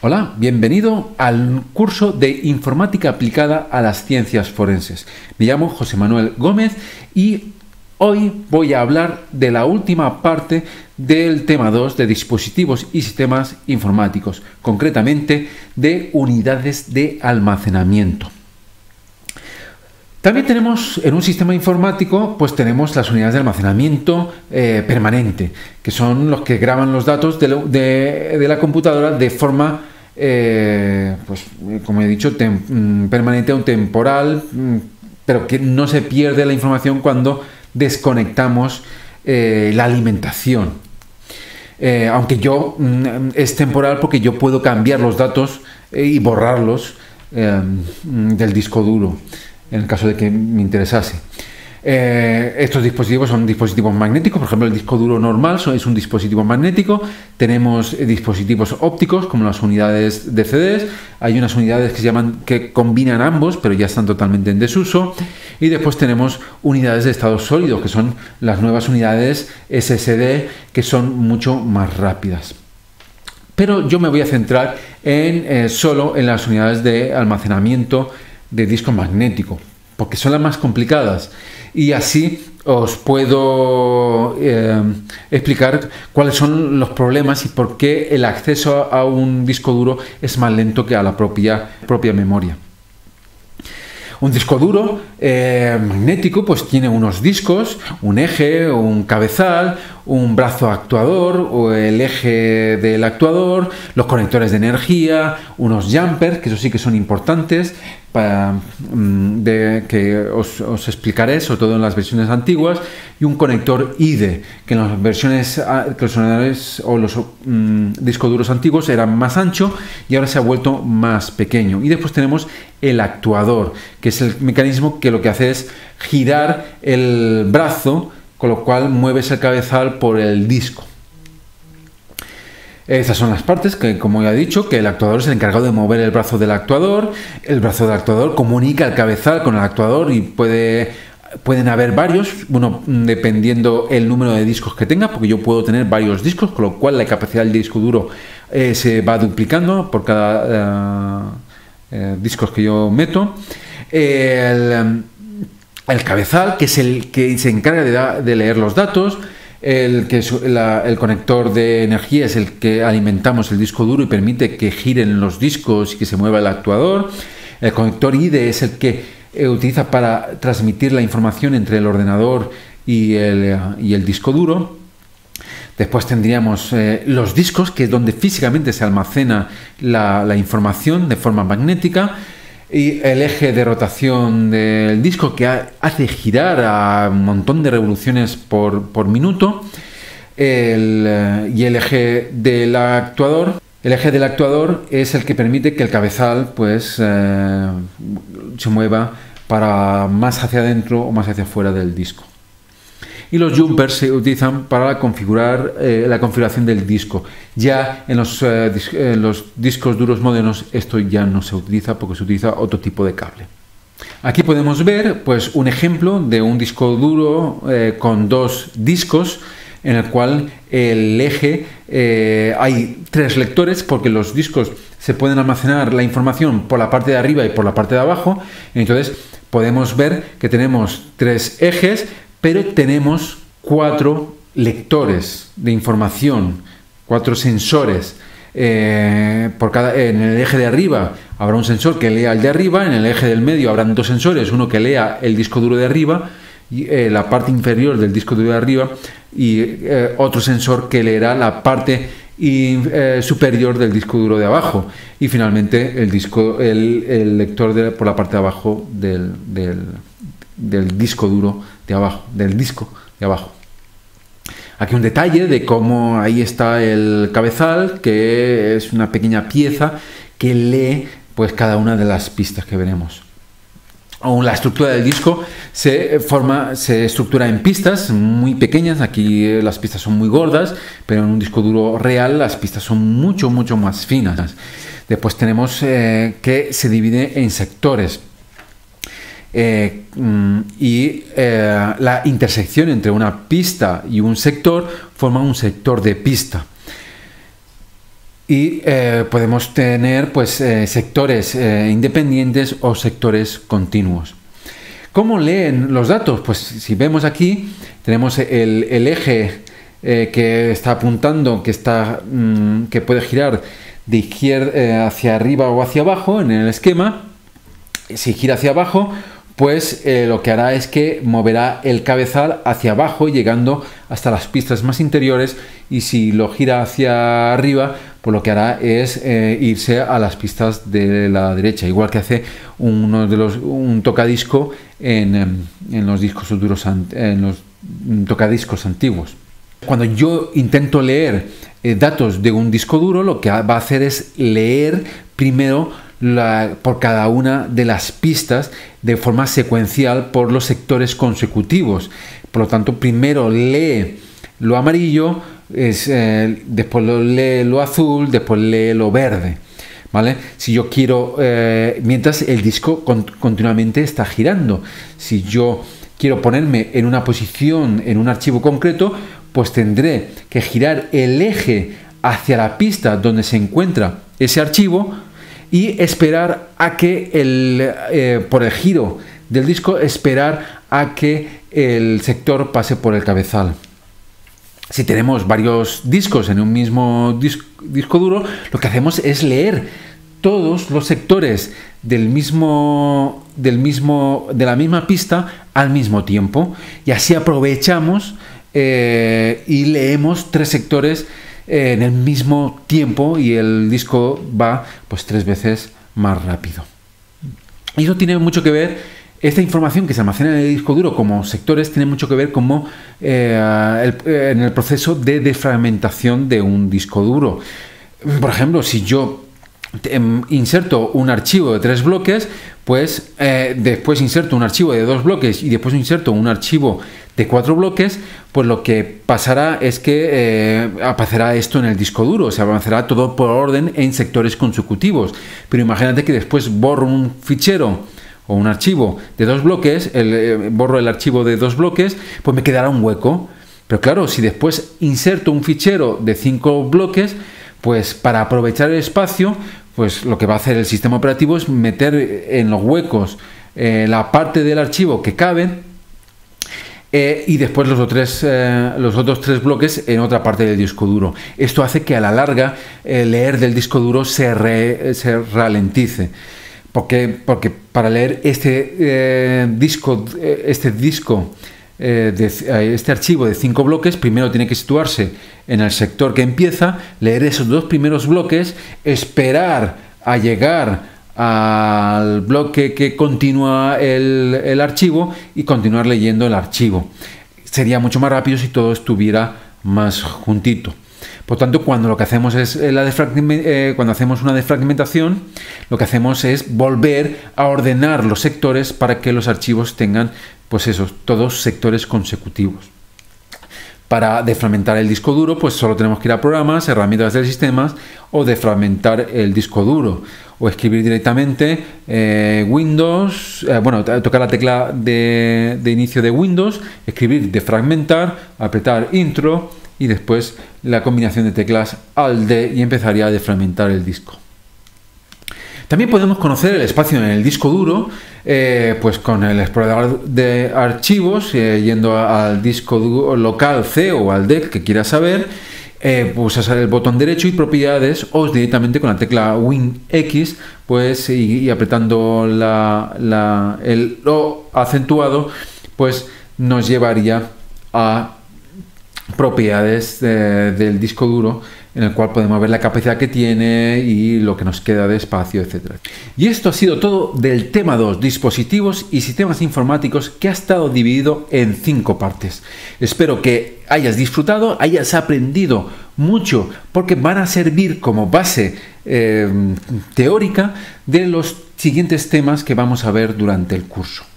Hola, bienvenido al curso de Informática aplicada a las ciencias forenses. Me llamo José Manuel Gómez y hoy voy a hablar de la última parte del tema 2 de dispositivos y sistemas informáticos, concretamente de unidades de almacenamiento. También tenemos en un sistema informático, pues tenemos las unidades de almacenamiento eh, permanente, que son los que graban los datos de, la computadora de forma, eh, pues como he dicho, mm, permanente o temporal, mm, pero que no se pierde la información cuando desconectamos eh, la alimentación. aunque yo mm, es temporal porque yo puedo cambiar los datos y borrarlos del disco duro en el caso de que me interesase. Eh, estos dispositivos son dispositivos magnéticos, por ejemplo el disco duro normal es un dispositivo magnético, tenemos eh, dispositivos ópticos como las unidades de CDs, hay unas unidades que llaman que combinan ambos pero ya están totalmente en desuso y después tenemos unidades de estado sólido que son las nuevas unidades SSD que son mucho más rápidas. Pero yo me voy a centrar en, eh, solo en las unidades de almacenamiento de disco magnético, porque son las más complicadas. Y así os puedo eh, explicar cuáles son los problemas y por qué el acceso a un disco duro es más lento que a la propia, propia memoria. Un disco duro eh, magnético pues tiene unos discos, un eje, un cabezal, un brazo actuador o el eje del actuador, los conectores de energía, unos jumpers, que eso sí que son importantes, Mm, de, que os, explicaré, sobre todo en las versiones antiguas, y un conector IDE, que en las versiones ah, que los o los mm, discos duros antiguos eran más ancho y ahora se ha vuelto más pequeño. Y después tenemos el actuador, que es el mecanismo que lo que hace es girar el brazo, con lo cual mueves el cabezal por el disco. Estas son las partes que, como ya he dicho, que el actuador es el encargado de mover el brazo del actuador. El brazo del actuador comunica el cabezal con el actuador y puede, pueden haber varios, bueno, dependiendo el número de discos que tenga, porque yo puedo tener varios discos, con lo cual la capacidad del disco duro eh, se va duplicando por cada eh, eh, discos que yo meto. El, cabezal, que es el que se encarga de leer los datos el, que el conector de energía es el que alimentamos el disco duro y permite que giren los discos y que se mueva el actuador. El conector IDE es el que eh, utiliza para transmitir la información entre el ordenador y el, y el disco duro. Después tendríamos eh, los discos, que es donde físicamente se almacena la información de forma magnética y el eje de rotación del disco que hace girar a un montón de revoluciones por, minuto eh, y el eje del actuador el eje del actuador es el que permite que el cabezal pues eh, se mueva para más hacia adentro o más hacia afuera del disco y los jumpers se utilizan para configurar eh, la configuración del disco. Ya en los, eh, los, discos duros modernos esto ya no se utiliza porque se utiliza otro tipo de cable. Aquí podemos ver pues, un ejemplo de un disco duro eh, con dos discos en el cual el eje hay tres lectores porque los discos se pueden almacenar la información por la parte de arriba y por la parte de abajo. Entonces podemos ver que tenemos tres ejes pero tenemos cuatro lectores de información, cuatro sensores. Eh, por cada, en el eje de arriba habrá un sensor que lea el de arriba, en el eje del medio habrán dos sensores, uno que lea el disco duro de arriba, y, eh, la parte inferior del disco duro de arriba, y eh, otro sensor que leerá la parte superior del disco duro de abajo y finalmente el disco el, lector por la parte de abajo del, del disco duro de abajo, del disco de abajo. Aquí un detalle de cómo ahí está el cabezal, que es una pequeña pieza que lee pues cada una de las pistas que veremos. Aún la estructura del disco se forma, se estructura en pistas muy pequeñas. Aquí las pistas son muy gordas, pero en un disco duro real las pistas son mucho, mucho más finas. Después tenemos eh, que se divide en sectores. Eh, mm, y eh, la intersección entre una pista y un sector forma un sector de pista. y eh, podemos tener pues sectores independientes o sectores continuos. ¿Cómo leen los datos? Pues si vemos aquí, tenemos el, eje que está apuntando, que, está, mm, que puede girar de izquierda hacia arriba o hacia abajo en el esquema. Si gira hacia abajo, pues lo que hará es que moverá el cabezal hacia abajo, llegando hasta las pistas más interiores, y si lo gira hacia arriba, pues lo que hará es eh, irse a las pistas de la derecha, igual que hace uno de los, un tocadisco en, em, en los discos duros, en los tocadiscos antiguos. Cuando yo intento leer eh, datos de un disco duro, lo que va a hacer es leer primero por cada una de las pistas de forma secuencial por los sectores consecutivos. Por lo tanto, primero lee lo amarillo, eh, después lee lo azul, después lee lo verde. ¿Vale? Si yo quiero, eh, mientras el disco continuamente está girando, si yo quiero ponerme en una posición, en un archivo concreto, pues tendré que girar el eje hacia la pista donde se encuentra ese archivo y esperar a que el, eh, por el giro del disco, esperar a que el sector pase por el cabezal si tenemos varios discos en un mismo disco, duro, lo que hacemos es leer todos los sectores del mismo, del mismo, de la misma pista al mismo tiempo. Y así aprovechamos eh, y leemos tres sectores en el mismo tiempo y el disco va pues tres veces más rápido. Y eso tiene mucho que ver esta información que se almacena en el disco duro como sectores tiene mucho que ver como eh, eh, en el proceso de defragmentación de un disco duro. Por ejemplo, si yo em, inserto un archivo de tres bloques, pues eh, después inserto un archivo de dos bloques y después inserto un archivo de cuatro bloques, pues lo que pasará es que aparecerá esto en el disco duro, se avanzará todo por orden en sectores consecutivos. Pero imagínate que después borro un fichero o un archivo de dos bloques, el, eh, borro el archivo de dos bloques, pues me quedará un hueco. Pero claro, si después inserto un fichero de cinco bloques, pues para aprovechar el espacio, pues lo que va a hacer el sistema operativo es meter en los huecos eh, la parte del archivo que cabe eh, y después los otros, los otros tres bloques en otra parte del disco duro. Esto hace que a la larga el leer del disco duro se, se ralentice. Porque, porque para leer este eh, disco, eh, este disco, eh, este archivo de cinco bloques, primero tiene que situarse en el sector que empieza, leer esos dos primeros bloques, esperar a llegar al bloque que continúa el, el archivo y continuar leyendo el archivo. Sería mucho más rápido si todo estuviera más juntito. Por tanto, cuando lo que hacemos es eh, la eh, cuando hacemos una defragmentación, lo que hacemos es volver a ordenar los sectores para que los archivos tengan, pues esos, todos sectores consecutivos. Para defragmentar el disco duro, pues solo tenemos que ir a programas, herramientas del sistema o defragmentar el disco duro o escribir directamente eh, Windows, bueno, tocar la tecla de, inicio de Windows, escribir defragmentar, apretar intro y después la combinación de teclas ALT y empezaría a defragmentar el disco. También podemos conocer el espacio en el disco duro, eh, pues con el explorador de archivos, eh, yendo al disco local C o al DEC que quieras saber, eh, pulsas el botón derecho y propiedades o directamente con la tecla Win X, pues y, apretando la, el O acentuado, pues nos llevaría a propiedades del disco duro en el cual podemos ver la capacidad que tiene y lo que nos queda de espacio, etc. Y esto ha sido todo del tema 2, dispositivos y sistemas informáticos, que ha estado dividido en cinco partes. Espero que hayas disfrutado, hayas aprendido mucho, porque van a servir como base eh, teórica de los siguientes temas que vamos a ver durante el curso.